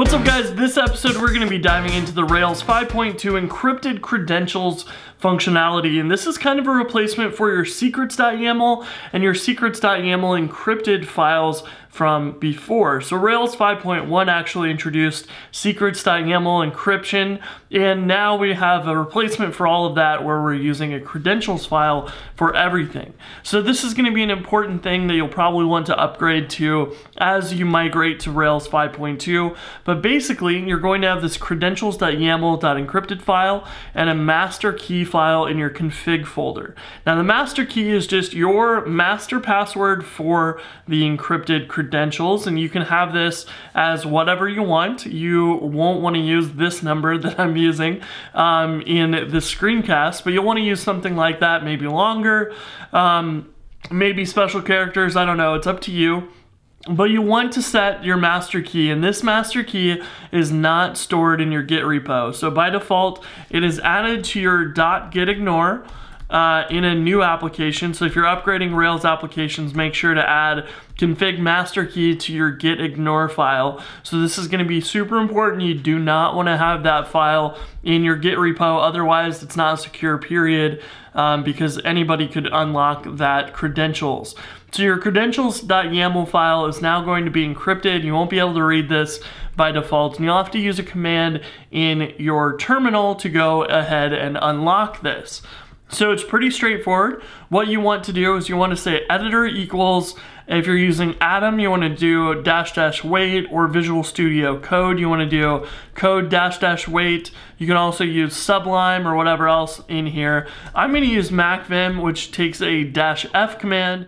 What's up guys? This episode we're going to be diving into the Rails 5.2 encrypted credentials functionality and this is kind of a replacement for your secrets.yaml and your secrets.yaml encrypted files from before. So Rails 5.1 actually introduced secrets.yaml encryption and now we have a replacement for all of that where we're using a credentials file for everything. So this is going to be an important thing that you'll probably want to upgrade to as you migrate to Rails 5.2 but basically you're going to have this credentials.yaml.encrypted file and a master key file in your config folder. Now the master key is just your master password for the encrypted credentials and you can have this as whatever you want. You won't want to use this number that I'm using um, in the screencast, but you'll want to use something like that, maybe longer, um, maybe special characters, I don't know, it's up to you but you want to set your master key and this master key is not stored in your git repo. So by default it is added to your .gitignore uh, in a new application. So if you're upgrading Rails applications, make sure to add config master key to your git ignore file. So this is gonna be super important. You do not wanna have that file in your git repo, otherwise it's not secure period um, because anybody could unlock that credentials. So your credentials.yaml file is now going to be encrypted. You won't be able to read this by default and you'll have to use a command in your terminal to go ahead and unlock this. So it's pretty straightforward. What you want to do is you want to say editor equals, if you're using Atom, you want to do dash dash wait or Visual Studio Code, you want to do code dash dash wait. You can also use Sublime or whatever else in here. I'm going to use MacVim, which takes a dash F command.